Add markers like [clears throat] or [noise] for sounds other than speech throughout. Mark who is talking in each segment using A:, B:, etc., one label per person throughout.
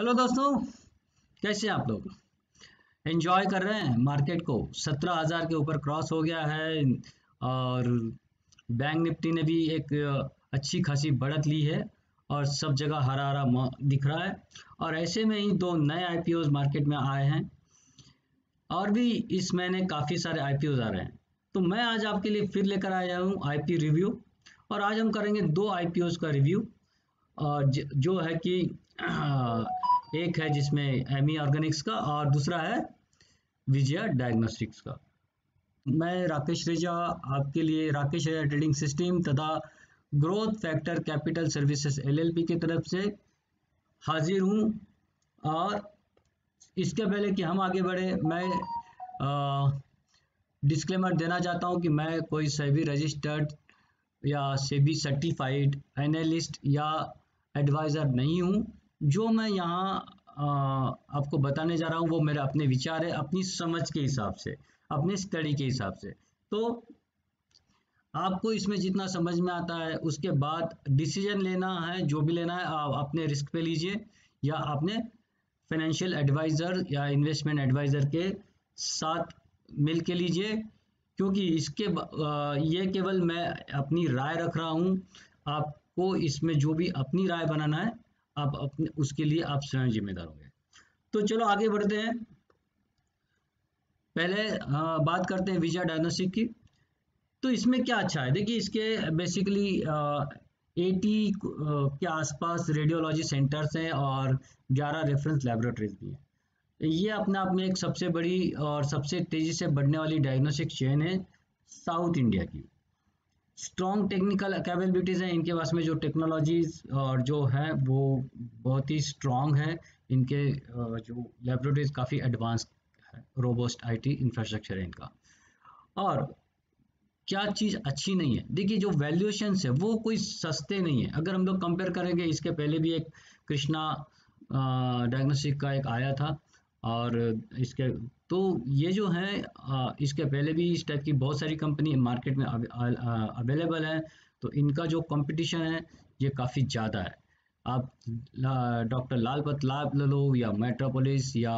A: Hello दोस्तों, कैसे आप लोग? एंजॉय कर रहे हैं मार्केट को। सत्रह हज़ार के ऊपर क्रॉस हो गया है और बैंक निफ्टी ने भी एक अच्छी खासी बढ़त ली है और सब जगह हरा हरा दिख रहा है। और ऐसे में ही दो नए आईपीओ मार्केट में आए हैं और भी इस महीने काफ़ी सारे आईपीओ आ रहे हैं। तो मैं आज आपके लिए फिर लेकर आया हूँ आईपी रिव्यू और आज हम करेंगे दो आईपीओ का रिव्यू और जो है कि [clears throat] एक है जिसमें एमी ऑर्गेनिक्स का और दूसरा है विजया डायग्नोस्टिक्स का। मैं राकेश रेजा, आपके लिए राकेश रेजा ट्रेडिंग सिस्टम तथा growth factor capital services LLP की तरफ़ से हाजिर हूँ। और इसके पहले कि हम आगे बढ़े, मैं डिस्क्लेमर देना चाहता हूँ कि मैं कोई सेबी रजिस्टर्ड या सेबी सर्टिफाइड एनालिस्ट या एडवाइज़र नहीं हूँ। जो मैं यहाँ आपको बताने जा रहा हूँ, वो मेरे अपने विचार है, अपनी समझ के हिसाब से, अपने स्टडी के हिसाब से। तो आपको इसमें जितना समझ में आता है, उसके बाद डिसीज़न लेना है, जो भी लेना है, आप अपने रिस्क पे लीजिए, या अपने फाइनेंशियल एडवाइज़र या इन्वेस्टमेंट एडवाइज़र के साथ मिल के लीजिए, क्योंकि इसके ये केवल मैं अपनी राय रख रहा हूँ, आपको इसमें जो भी अपनी राय बनाना है आप अपने उसके लिए आप स्वयं जिम्मेदार होंगे। तो चलो आगे बढ़ते हैं। पहले आ, बात करते हैं विजय डायग्नोस्टिक की। तो इसमें क्या अच्छा है? देखिए इसके बेसिकली एटी के आसपास रेडियोलॉजी सेंटर्स हैं और 11 रेफरेंस लेबोरेटरीज भी हैं। ये अपने आप में एक सबसे बड़ी और सबसे तेज़ी से बढ़ने वाली डायग्नोस्टिक चेन है साउथ इंडिया की। स्ट्रॉन्ग टेक्निकल कैपेबिलिटीज़ हैं, इनके पास में जो टेक्नोलॉजीज़ और जो है, वो बहुत ही स्ट्रॉन्ग है। इनके जो लेबोरेटरीज काफ़ी एडवांस है रोबोस्ट आईटी इंफ्रास्ट्रक्चर है इनका। और क्या चीज़ अच्छी नहीं है? देखिए, जो वैल्यूएशन है, वो कोई सस्ते नहीं है। अगर हम लोग कंपेयर करेंगे, इसके पहले भी एक कृष्णा डायग्नोस्टिक का एक आया था और इसके तो ये जो है इसके पहले भी इस टाइप की बहुत सारी कंपनी मार्केट में अवेलेबल है तो इनका जो कंपटीशन है, ये काफ़ी ज़्यादा है। आप डॉक्टर लालपत लाभ ले लो या मेट्रोपोलिस या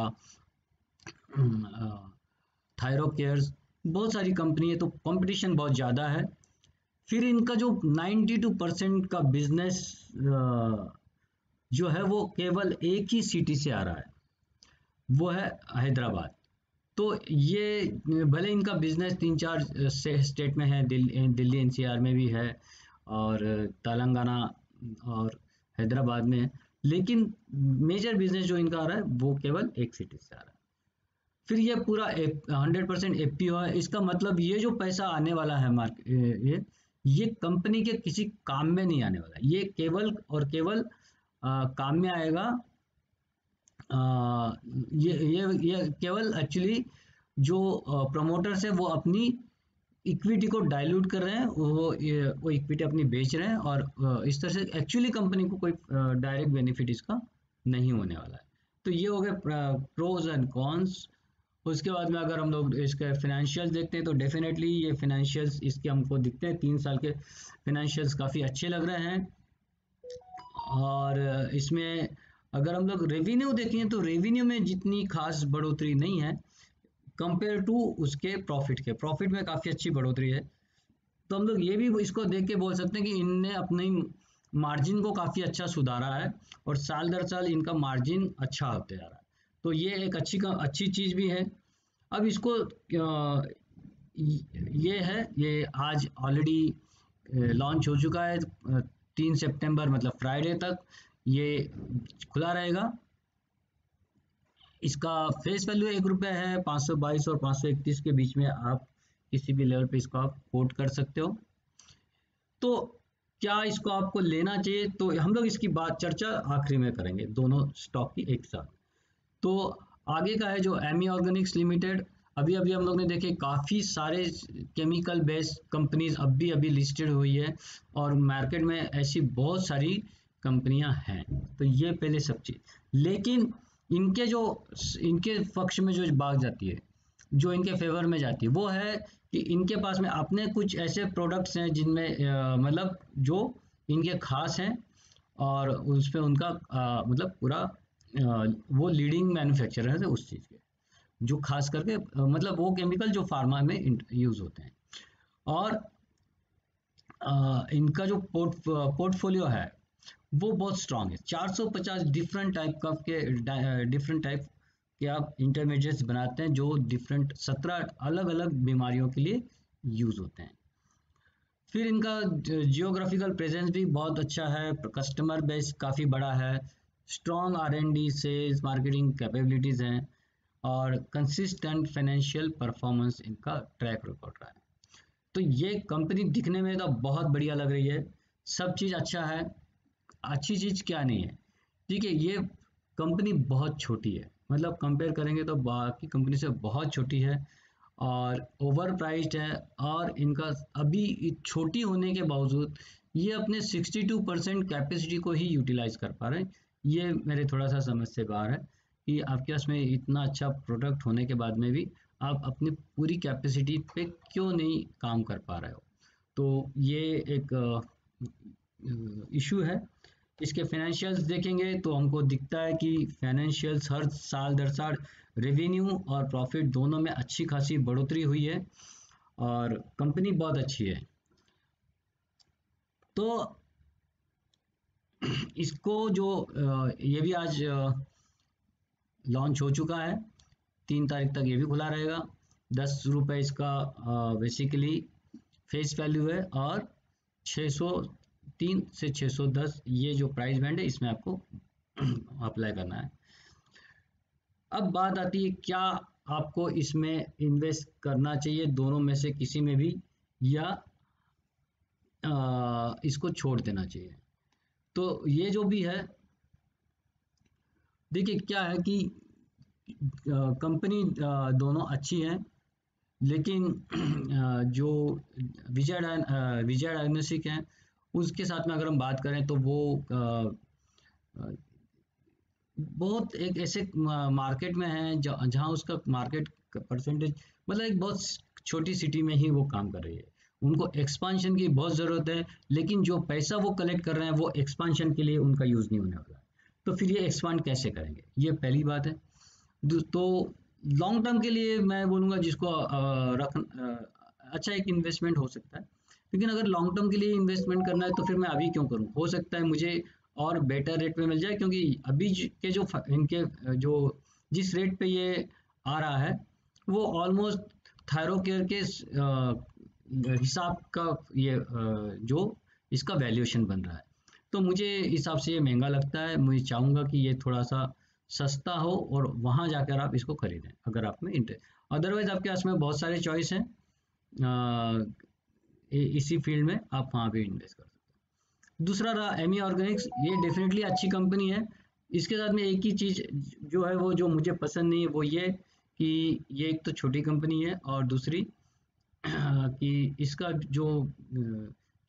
A: थायरो केयर्स बहुत सारी कंपनी है तो कंपटीशन बहुत ज़्यादा है। फिर इनका जो 92 परसेंट का बिज़नेस जो है, वो केवल एक ही सिटी से आ रहा है। वो है हैदराबाद। तो ये भले इनका बिज़नेस तीन चार स्टेट में है दिल्ली दिल्ली एनसीआर में भी है और तेलंगाना और हैदराबाद में है लेकिन मेजर बिज़नेस जो इनका आ रहा है वो केवल एक सिटी से आ रहा है। फिर ये पूरा हंड्रेड परसेंट एफ़ पी है। इसका मतलब ये जो पैसा आने वाला है मार्केट ये ये कंपनी के किसी काम में नहीं आने वाला। ये केवल और केवल आ, काम में आएगा ये ये ये केवल एक्चुअली जो प्रमोटर्स है, वो अपनी इक्विटी को डाइल्यूट कर रहे हैं, वो वो इक्विटी अपनी बेच रहे हैं और इस तरह से एक्चुअली कंपनी को कोई डायरेक्ट बेनिफिट इसका नहीं होने वाला है। तो ये हो गए प्रोज एंड कॉन्स उसके बाद में अगर हम लोग इसके फिनेंशियल्स देखते हैं तो डेफिनेटली ये फिनेंशियल्स इसके हमको दिखते हैं। तीन साल के फिनेंशियल्स काफ़ी अच्छे लग रहे हैं। और इसमें अगर हम लोग रेवेन्यू देखें तो रेवेन्यू में जितनी खास बढ़ोतरी नहीं है कंपेयर टू उसके प्रॉफिट के। प्रॉफिट में काफ़ी अच्छी बढ़ोतरी है। तो हम लोग ये भी इसको देख के बोल सकते हैं कि इनने अपनी मार्जिन को काफ़ी अच्छा सुधारा है और साल दर साल इनका मार्जिन अच्छा होते जा रहा है। तो ये एक अच्छी अच्छी चीज़ भी है। अब इसको ये है, ये आज ऑलरेडी लॉन्च हो चुका है तीन सितंबर मतलब फ्राइडे तक। ये खुला रहेगा। इसका फेस वैल्यू एक रुपये है 522 और 531 के बीच में आप किसी भी लेवल पे इसको आप कोट कर सकते हो। तो क्या इसको आपको लेना चाहिए? तो हम लोग इसकी बात चर्चा आखिरी में करेंगे, दोनों स्टॉक की एक साथ। तो आगे का है जो एमी ऑर्गेनिक्स लिमिटेड अभी अभी हम लोग ने देखे काफ़ी सारे केमिकल बेस्ड कंपनीज़ अब भी अभी लिस्टेड हुई है और मार्केट में ऐसी बहुत सारी कंपनियाँ हैं तो ये पहले सब चीज़। लेकिन इनके जो इनके पक्ष में जो भाग जाती है जो इनके फेवर में जाती है वो है कि इनके पास में अपने कुछ ऐसे प्रोडक्ट्स हैं जिनमें मतलब जो इनके खास हैं और उस पर उनका आ, मतलब पूरा वो लीडिंग मैन्युफैक्चरर है उस चीज़ के जो खास करके मतलब वो केमिकल जो फार्मा में यूज़ होते हैं। और आ, इनका जो पोर्ट पोर्टफोलियो है वो बहुत स्ट्रांग है। 450 डिफरेंट टाइप का के डिफरेंट टाइप के आप इंटरमीडिएट्स बनाते हैं जो डिफरेंट सत्रह अलग अलग बीमारियों के लिए यूज़ होते हैं। फिर इनका जियोग्राफिकल प्रेजेंस भी बहुत अच्छा है। कस्टमर बेस काफ़ी बड़ा है। Strong R and D sales marketing capabilities हैं और कंसिस्टेंट फाइनेंशियल परफॉर्मेंस इनका ट्रैक रिकॉर्ड रहा है। तो ये कंपनी दिखने में तो बहुत बढ़िया लग रही है। सब चीज़ अच्छा है। अच्छी चीज़ क्या नहीं है। ठीक है, ये कंपनी बहुत छोटी है। मतलब कंपेयर करेंगे तो बाकी कंपनी से बहुत छोटी है और ओवर प्राइस्ड है और इनका अभी छोटी होने के बावजूद ये अपने 62 परसेंट कैपेसिटी को ही यूटिलाइज कर पा रहे हैं। ये मेरे थोड़ा सा समझ से बाहर है कि आपके पास में इतना अच्छा प्रोडक्ट होने के बाद में भी आप अपनी पूरी कैपेसिटी पे क्यों नहीं काम कर पा रहे हो। तो ये एक इशू है। इसके फाइनेंशियल्स देखेंगे तो हमको दिखता है कि फाइनेंशियल्स हर साल दर साल रेवेन्यू और प्रॉफिट दोनों में अच्छी खासी बढ़ोतरी हुई है और कंपनी बहुत अच्छी है। तो इसको जो ये भी आज लॉन्च हो चुका है, तीन तारीख तक ये भी खुला रहेगा। दस रुपये इसका बेसिकली फेस वैल्यू है और 603 से 610 ये जो प्राइस बैंड है इसमें आपको [clears throat] अप्लाई करना है। अब बात आती है क्या आपको इसमें इन्वेस्ट करना चाहिए दोनों में से किसी में भी या आ, इसको छोड़ देना चाहिए? तो ये जो भी है देखिए क्या है कि कंपनी दोनों अच्छी है लेकिन [clears throat] जो विजय विजय डायग्नोस्टिक है उसके साथ में अगर हम बात करें तो वो बहुत एक ऐसे मार्केट में है जहाँ उसका मार्केट परसेंटेज मतलब एक बहुत छोटी सिटी में ही वो काम कर रही है। उनको एक्सपांशन की बहुत ज़रूरत है, लेकिन जो पैसा वो कलेक्ट कर रहे हैं, वो एक्सपांशन के लिए उनका यूज़ नहीं होने वाला। तो फिर ये एक्सपांड कैसे करेंगे? ये पहली बात है। तो लॉन्ग टर्म के लिए मैं बोलूँगा जिसको रख अच्छा एक इन्वेस्टमेंट हो सकता है। लेकिन अगर लॉन्ग टर्म के लिए इन्वेस्टमेंट करना है तो फिर मैं अभी क्यों करूँ? हो सकता है मुझे और बेटर रेट पे मिल जाए, क्योंकि अभी के जो इनके, जो जिस रेट पे ये आ रहा है, वो ऑलमोस्ट थायरो केयर के हिसाब का ये जो इसका वैल्यूएशन बन रहा है। तो मुझे हिसाब से ये महँगा लगता है। मुझे चाहूँगा कि ये थोड़ा सा सस्ता हो और वहाँ जाकर आप इसको खरीदें, अगर आप में इंटरेस्ट अदरवाइज़ आपके पास में बहुत सारे चॉइस हैं। इसी फ़ील्ड में आप वहाँ भी इन्वेस्ट कर सकते हैं। दूसरा रहा एमी ऑर्गेनिक्स ये डेफिनेटली अच्छी कंपनी है। इसके साथ में एक ही चीज़ जो है वो जो मुझे पसंद नहीं है, वो ये कि ये एक तो छोटी कंपनी है और दूसरी, [clears throat] कि इसका जो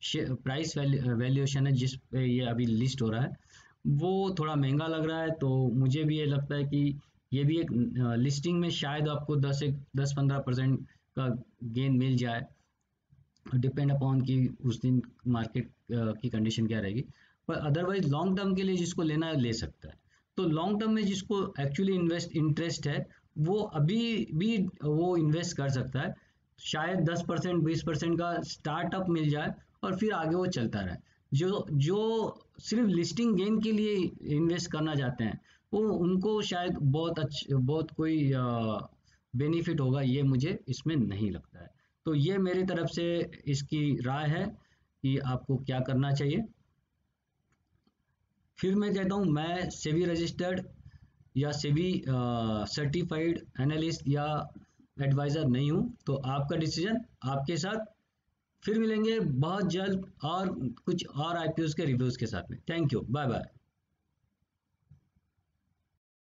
A: प्राइस वैल्यूएशन है, जिस पे ये अभी लिस्ट हो रहा है, वो थोड़ा महँगा लग रहा है। तो मुझे भी ये लगता है कि ये भी एक लिस्टिंग में शायद आपको 10 एक 10 15 परसेंट का गेन मिल जाए। डिपेंड अपॉन कि उस दिन मार्केट की कंडीशन क्या रहेगी। पर अदरवाइज़ लॉन्ग टर्म के लिए जिसको लेना है ले सकता है। तो लॉन्ग टर्म में जिसको एक्चुअली इन्वेस्ट इंटरेस्ट है, वो अभी भी वो इन्वेस्ट कर सकता है। शायद दस परसेंट, बीस परसेंट का स्टार्टअप मिल जाए और फिर आगे वो चलता रहे। जो जो सिर्फ़ लिस्टिंग गेन के लिए इन्वेस्ट करना चाहते हैं, वो उनको शायद बहुत अच्छ, बहुत कोई बेनिफिट होगा, ये मुझे इसमें नहीं लगता है। तो ये मेरी तरफ़ से इसकी राय है कि आपको क्या करना चाहिए। फिर मैं कहता हूँ, मैं सेवी रजिस्टर्ड या सेवी सर्टिफाइड एनालिस्ट या एडवाइज़र नहीं हूँ तो आपका डिसीज़न आपके साथ। फिर मिलेंगे बहुत जल्द और कुछ और आई के रिव्यूज़ के साथ में। Thank you bye bye